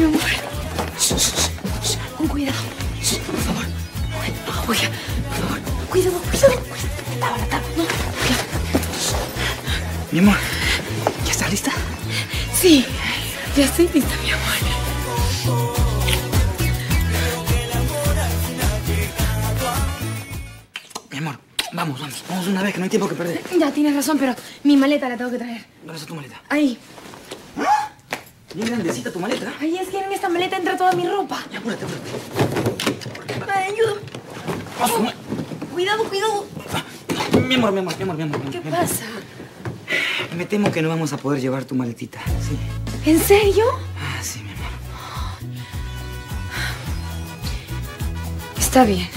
mi amor. Shh, shh, shh. Con cuidado. Por favor. Por favor. Cuidado, cuidado. cuidado. Tábala, tábala. No, Mi amor, ¿ya estás lista? Sí, ya estoy lista, mi amor. Mi amor, vamos, vamos. Vamos una vez, que no hay tiempo que perder. Ya tienes razón, pero mi maleta la tengo que traer. ¿Dónde está tu maleta? Ahí. Bien grandecita tu maleta. Ahí es que en esta maleta entra toda mi ropa. Ya, apúrate, apúrate. Ay, ayúdame. Ma- Cuidado, cuidado. Mi amor, mi amor, mi amor, mi amor. mi amor, ¿Qué mi amor. pasa? Me temo que no vamos a poder llevar tu maletita. Sí. ¿En serio? Ah, sí, mi amor. Está bien.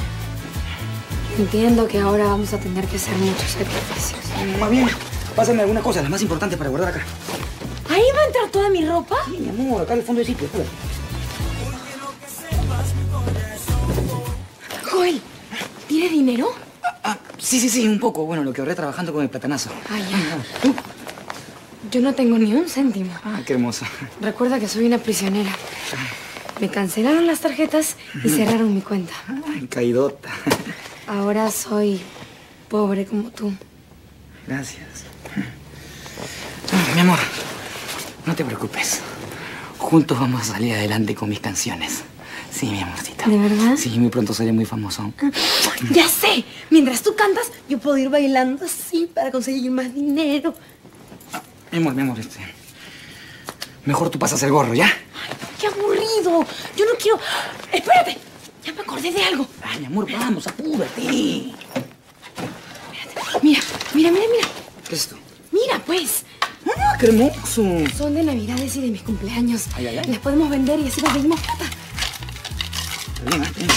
Entiendo que ahora vamos a tener que hacer muchos sacrificios. Más bien, pásame alguna cosa, las más importantes para guardar acá. ¿Ahí va a entrar toda mi ropa? Sí, mi amor, acá al fondo del sitio, apúrate. Joel, ¿tiene dinero? Ah, sí, sí, sí, un poco. Bueno, lo que ahorré trabajando con el platanazo. Ah, ya. Yo no tengo ni un céntimo. Ah, qué hermoso. Recuerda que soy una prisionera. Me cancelaron las tarjetas y cerraron mi cuenta. Ay, caidota. Ahora soy pobre como tú. Gracias. Ah, no te preocupes. Juntos vamos a salir adelante con mis canciones. Sí, mi amorcita. ¿De verdad? Sí, muy pronto seré muy famoso. Ya sé. Mientras tú cantas, yo puedo ir bailando así para conseguir más dinero. Mi amor, mi amor, este... Mejor tú pasas el gorro, ¿ya? ¡Qué aburrido! Yo no quiero... ¡Espérate! Ya me acordé de algo. Ay, mi amor, vamos, apúrate. Mira, mira, mira, mira. ¿Qué es esto? Mira, pues. ¡Ah, qué hermoso! Son de Navidades y de mis cumpleaños. Ay, ay, ay. Las podemos vender y así conseguimos plata. ¿eh?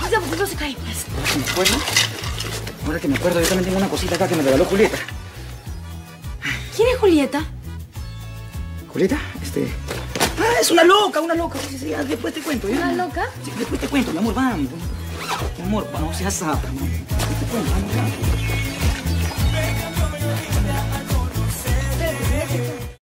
Cuidado, porque no se cae, pues. Ahora que me acuerdo... Ahora que me acuerdo, yo también tengo una cosita acá que me regaló Julieta. ¿Quién es Julieta? ¿Julieta? Este... Ah, es una loca, una loca. Sí, sí, sí, después te cuento, ¿ya? ¿Una loca? Sí, después te cuento, mi amor, vamos. Mi amor, vamos, ya sabes. Después te cuento, vamos, vamos.